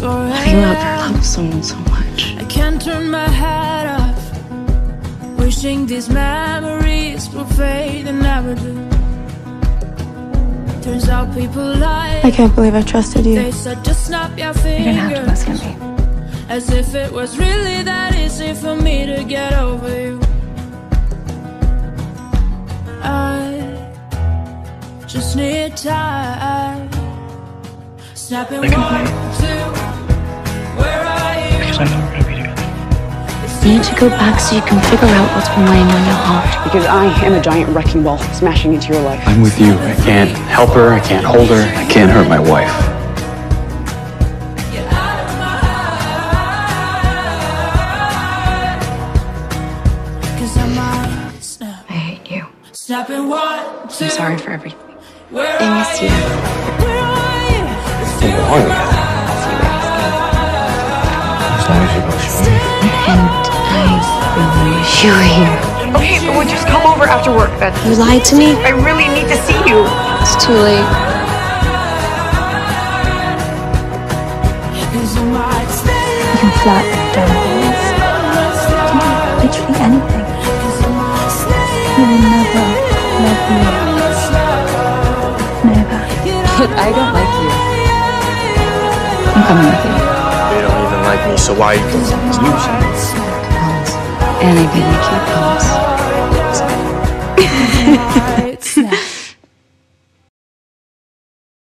Have you ever loved someone so much? I can't turn my head off. Wishing these memories will fade and never do. Turns out people lie. I can't believe I trusted you. They said just snap your You fingers. didn't have to listen to me. As if it was really that easy for me to get over you. I just need time. Snapping I one, two. I know we're gonna be together. You need to go back so you can figure out what's been weighing on your heart. Because I am a giant wrecking ball smashing into your life. I'm with you. I can't help her. I can't hold her. I can't hurt my wife. Get out of my heart. Cause I might snap. I hate you. Snapping one, two. I'm sorry for everything. I miss you. Where are you? I really assure you. Okay, but we'll just come over after work then. You lied to me? I really need to see you. It's too late. Cause I might stay. You can flirt with dumb. You can do literally anything. Cause I might stay. He will never love you. Never. But I don't like you. I'm coming with you. They don't even like me, so why use me? Promise. And I didn't keep promise. Might snap.